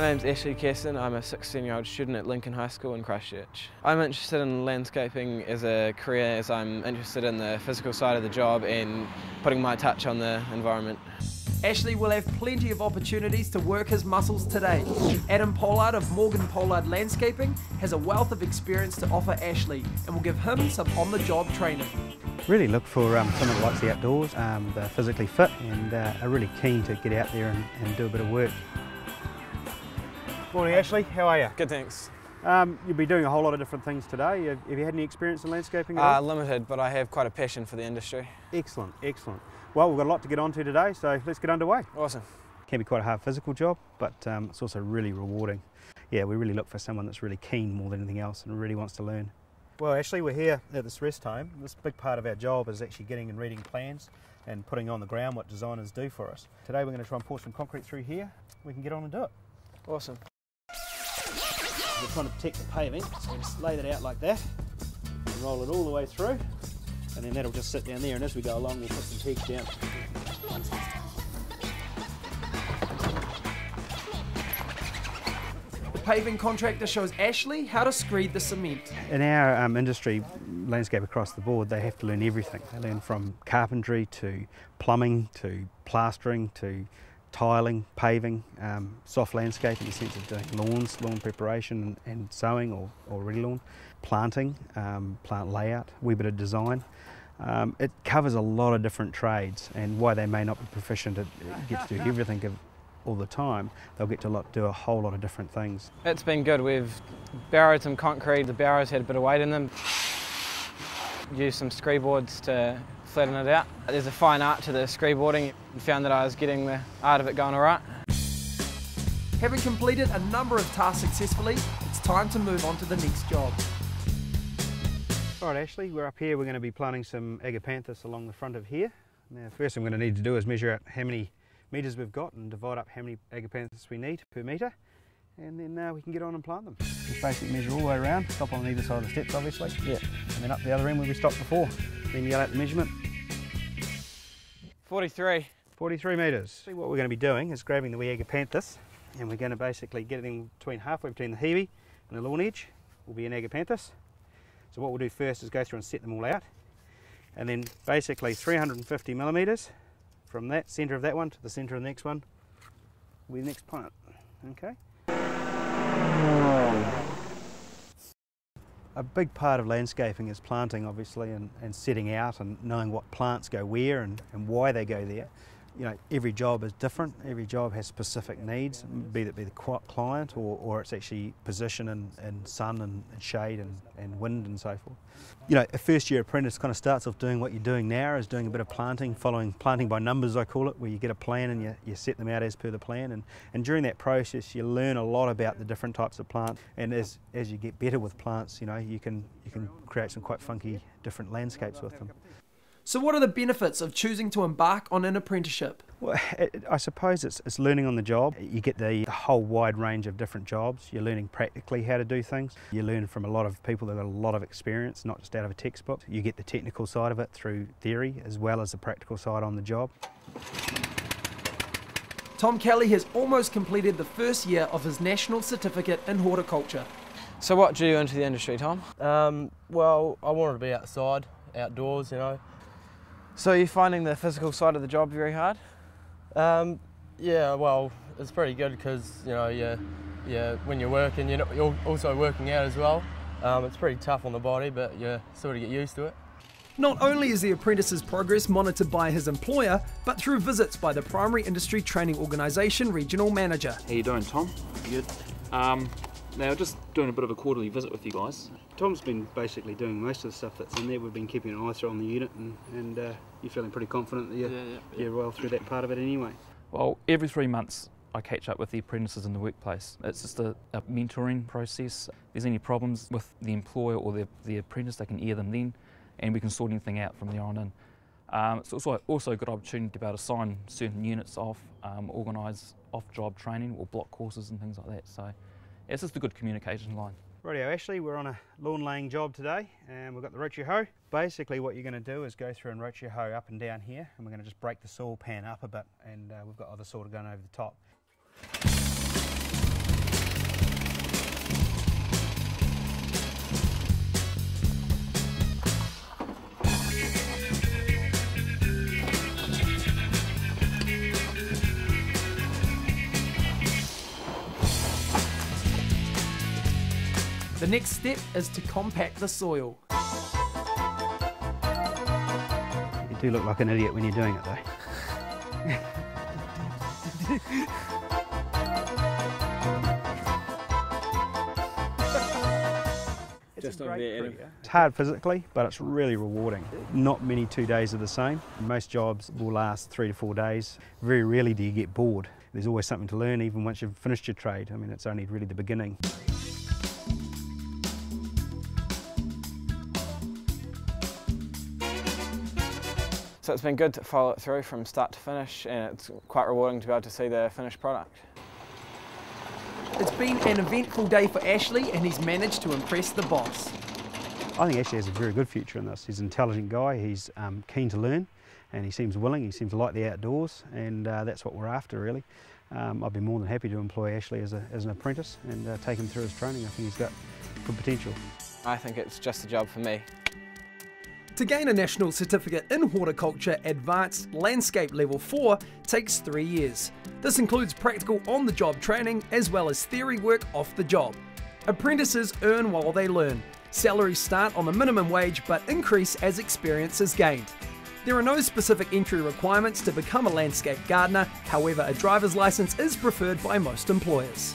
My name's Ashley Kesson. I'm a 16 year old student at Lincoln High School in Christchurch. I'm interested in landscaping as a career as I'm interested in the physical side of the job and putting my touch on the environment. Ashley will have plenty of opportunities to work his muscles today. Adam Pollard of Morgan Pollard Landscaping has a wealth of experience to offer Ashley and will give him some on the job training. Really look for um, someone that likes the outdoors, um, they're physically fit and uh, are really keen to get out there and, and do a bit of work. Morning Ashley, how are you? Good, thanks. Um, you'll be doing a whole lot of different things today. Have, have you had any experience in landscaping at Uh, all? limited, but I have quite a passion for the industry. Excellent, excellent. Well, we've got a lot to get onto today, so let's get underway. Awesome. Can be quite a hard physical job, but um, it's also really rewarding. Yeah, we really look for someone that's really keen more than anything else and really wants to learn. Well, actually, we're here at this rest home. This big part of our job is actually getting and reading plans and putting on the ground what designers do for us. Today, we're going to try and pour some concrete through here. We can get on and do it. Awesome. We're trying to protect the paving, so we just lay that out like that and roll it all the way through. And then that'll just sit down there, and as we go along, we'll put some pegs down. The paving contractor shows Ashley how to screed the cement. In our um, industry, landscape across the board, they have to learn everything. They learn from carpentry to plumbing to plastering to tiling, paving, um, soft landscape in the sense of doing lawns, lawn preparation and sowing or, or ready lawn, planting, um, plant layout, wee bit of design. Um, it covers a lot of different trades and why they may not be proficient at get to do everything all the time, they'll get to lot, do a whole lot of different things. It's been good. We've barrowed some concrete. The barrows had a bit of weight in them. Used some screed boards to flatten it out. There's a fine art to the screed boarding. Found that I was getting the art of it going all right. Having completed a number of tasks successfully, it's time to move on to the next job. All right, Ashley, we're up here. We're going to be planting some agapanthus along the front of here. Now, first thing we're going to need to do is measure out how many metres we've got and divide up how many agapanthus we need per metre. And then uh, we can get on and plant them. Just basically measure all the way around, stop on either side of the steps, obviously. Yeah. And then up the other end where we stopped before. Then yell out the measurement. 43. 43 metres. See what we're going to be doing is grabbing the wee agapanthus and we're going to basically get it in between halfway between the hebe and the lawn edge will be an agapanthus. So what we'll do first is go through and set them all out and then basically 350 millimetres from that centre of that one to the centre of the next one will be the next plant. Okay. Oh. A big part of landscaping is planting, obviously, and, and setting out and knowing what plants go where and, and why they go there. You know, every job is different. Every job has specific needs, be that be the client or, or it's actually position and, and sun and, and shade and, and wind and so forth. You know, a first year apprentice kind of starts off doing what you're doing now, is doing a bit of planting, following planting by numbers, I call it, where you get a plan and you, you set them out as per the plan. And, and during that process, you learn a lot about the different types of plants. And as, as you get better with plants, you know, you can, you can create some quite funky different landscapes with them. So, what are the benefits of choosing to embark on an apprenticeship? Well, it, I suppose it's, it's learning on the job. You get the, the, whole wide range of different jobs. You're learning practically how to do things. You learn from a lot of people that have a lot of experience, not just out of a textbook. You get the technical side of it through theory as well as the practical side on the job. Tom Kelly has almost completed the first year of his national certificate in horticulture. So, what drew you into the industry, Tom? Um, well, I wanted to be outside, outdoors, you know. So, are you finding the physical side of the job very hard? Um, yeah, well, it's pretty good because you know, yeah, yeah, when you're working, you're, not, you're also working out as well. Um, it's pretty tough on the body, but you sort of get used to it. Not only is the apprentice's progress monitored by his employer, but through visits by the Primary Industry Training Organisation Regional Manager. How you doing, Tom? Good. Um, now, just doing a bit of a quarterly visit with you guys. Tom's been basically doing most of the stuff that's in there. We've been keeping an eye through on the unit, and, and uh, you're feeling pretty confident that you're, Yeah, yeah, yeah. you're well through that part of it anyway. Well, every three months I catch up with the apprentices in the workplace. It's just a, a mentoring process. If there's any problems with the employer or the, the apprentice, they can air them then, and we can sort anything out from there on in. Um, it's also, also a good opportunity to be able to sign certain units off, um, organise off-job training or block courses and things like that. So it's just a good communication line. Rightio Ashley, we're on a lawn laying job today and we've got the your hoe. Basically what you're going to do is go through and your hoe up and down here and we're going to just break the soil pan up a bit and uh, we've got other soil going over the top. Next step is to compact the soil. You do look like an idiot when you're doing it though. Just there, It's hard physically, but it's really rewarding. Not many two days are the same. Most jobs will last three to four days. Very rarely do you get bored. There's always something to learn, even once you've finished your trade. I mean, it's only really the beginning. So it's been good to follow it through from start to finish and it's quite rewarding to be able to see the finished product. It's been an eventful day for Ashley and he's managed to impress the boss. I think Ashley has a very good future in this. He's an intelligent guy, he's um, keen to learn, and he seems willing, he seems to like the outdoors, and uh, that's what we're after really. Um, I'd be more than happy to employ Ashley as, a, as an apprentice and uh, take him through his training. I think he's got good potential. I think it's just a job for me. To gain a national certificate in horticulture advanced landscape level 4 takes 3 years. This includes practical on the job training as well as theory work off the job. Apprentices earn while they learn. Salaries start on the minimum wage but increase as experience is gained. There are no specific entry requirements to become a landscape gardener, however, a driver's license is preferred by most employers.